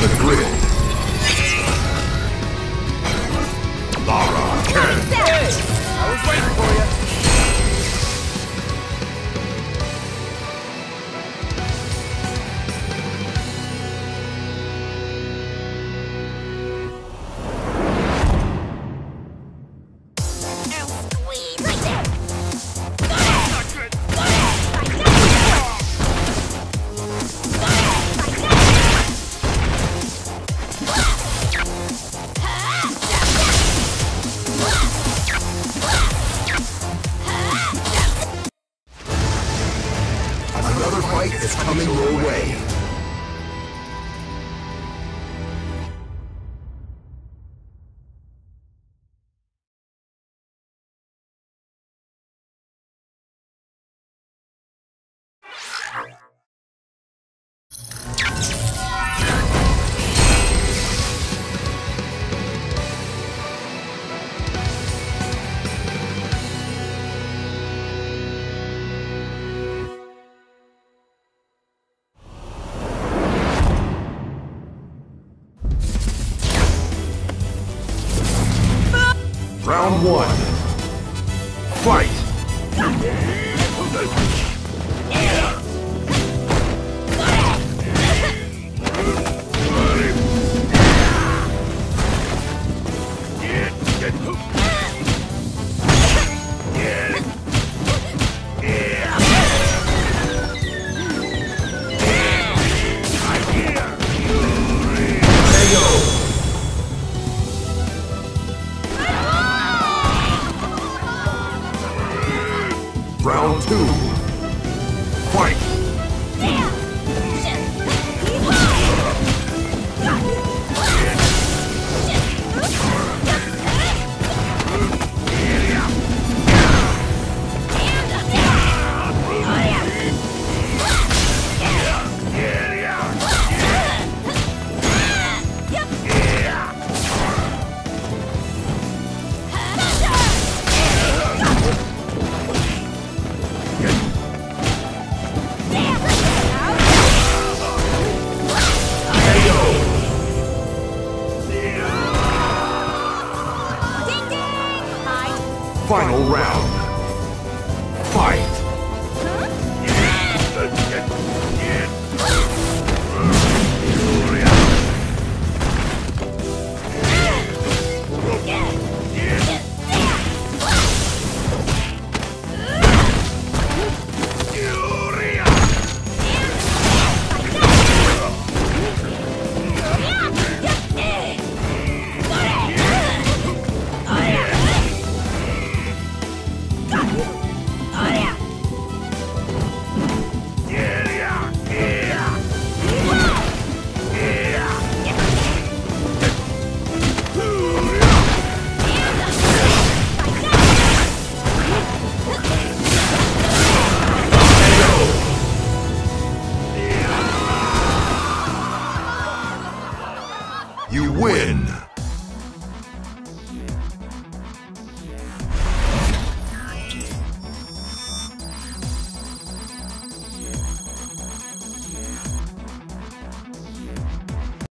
The grid. Coming your way. Round one. Fight! Round two. Fight! Final round. Fight! You win.